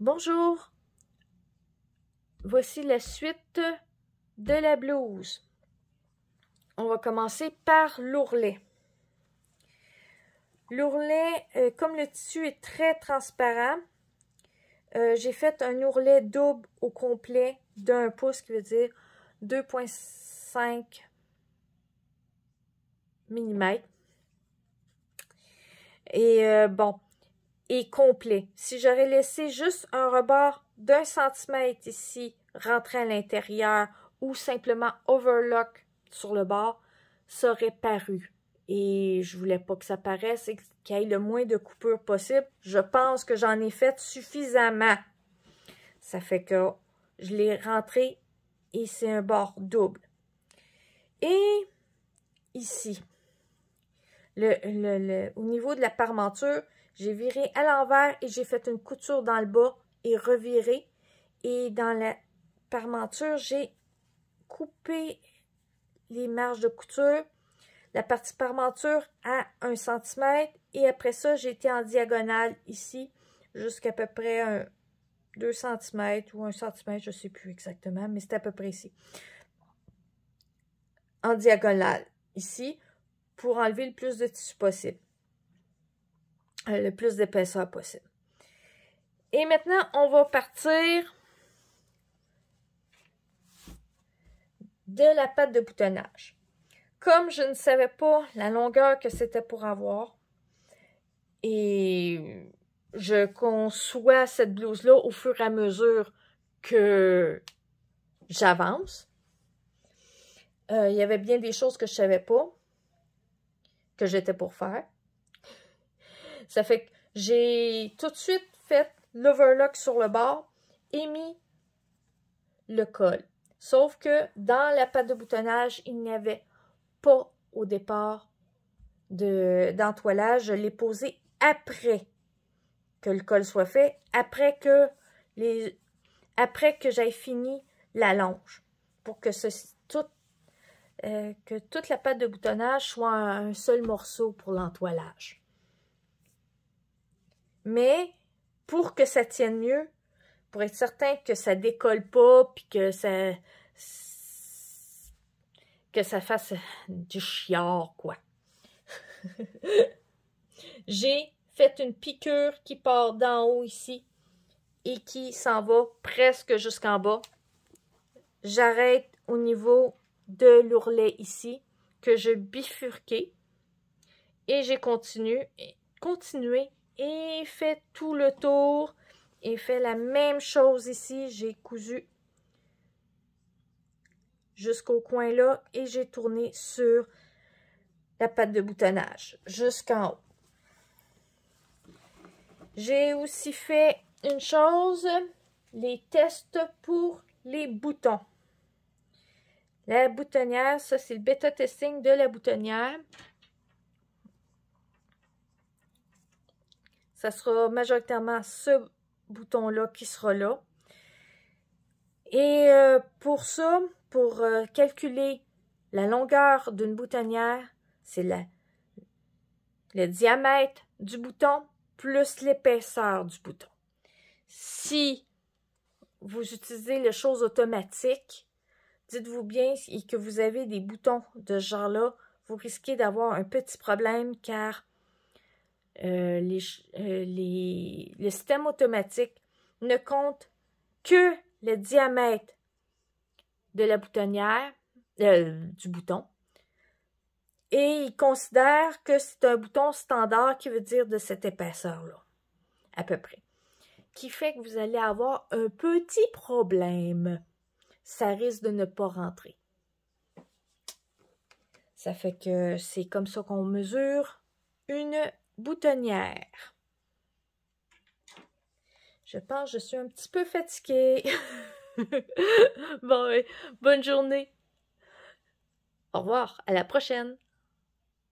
Bonjour, voici la suite de la blouse. On va commencer par l'ourlet. L'ourlet, euh, comme le tissu est très transparent, euh, j'ai fait un ourlet double au complet d'un pouce, qui veut dire 2,5 mm. Et euh, bon, et complet. Si j'aurais laissé juste un rebord d'un centimètre ici rentrer à l'intérieur ou simplement overlock sur le bord, ça aurait paru. Et je voulais pas que ça paraisse et qu'il y ait le moins de coupures possible. Je pense que j'en ai fait suffisamment. Ça fait que je l'ai rentré et c'est un bord double. Et ici, le, le, au niveau de la parmenture, j'ai viré à l'envers et j'ai fait une couture dans le bas et reviré. Et dans la parmenture, j'ai coupé les marges de couture, la partie parmenture à 1 cm et après ça, j'ai été en diagonale ici jusqu'à peu près un 2 cm ou 1 cm, je ne sais plus exactement, mais c'est à peu près ici. En diagonale ici pour enlever le plus de tissu possible. Euh, le plus d'épaisseur possible. Et maintenant, on va partir de la pâte de boutonnage. Comme je ne savais pas la longueur que c'était pour avoir, et je conçois cette blouse-là au fur et à mesure que j'avance. Euh, il y avait bien des choses que je ne savais pas, que j'étais pour faire. Ça fait que j'ai tout de suite fait l'overlock sur le bord et mis le col. Sauf que dans la pâte de boutonnage, il n'y avait pas au départ d'entoilage. Je l'ai posé après que le col soit fait, après que les après que j'aie fini la longe, pour que, tout, euh, que toute la pâte de boutonnage soit un seul morceau pour l'entoilage. Mais pour que ça tienne mieux, pour être certain que ça décolle pas, puis que ça que ça fasse du chiard, quoi. J'ai fait une piqûre qui part d'en haut ici et qui s'en va presque jusqu'en bas. J'arrête au niveau de l'ourlet ici que je bifurquais et j'ai continué, continué et fait tout le tour et fait la même chose ici. J'ai cousu jusqu'au coin là et j'ai tourné sur la pâte de boutonnage jusqu'en haut. J'ai aussi fait une chose, les tests pour les boutons. La boutonnière, ça c'est le bêta testing de la boutonnière. Ça sera majoritairement ce bouton-là qui sera là. Et euh, pour ça, pour euh, calculer la longueur d'une boutonnière, c'est le diamètre du bouton plus l'épaisseur du bouton. Si vous utilisez les choses automatiques, dites-vous bien que vous avez des boutons de ce genre-là, vous risquez d'avoir un petit problème car euh, euh, les, le système automatique ne compte que le diamètre de la boutonnière, euh, du bouton, et il considère que c'est un bouton standard qui veut dire de cette épaisseur-là, à peu près. Qui fait que vous allez avoir un petit problème. Ça risque de ne pas rentrer. Ça fait que c'est comme ça qu'on mesure une boutonnière. Je pense que je suis un petit peu fatiguée. bon, bonne journée. Au revoir, à la prochaine.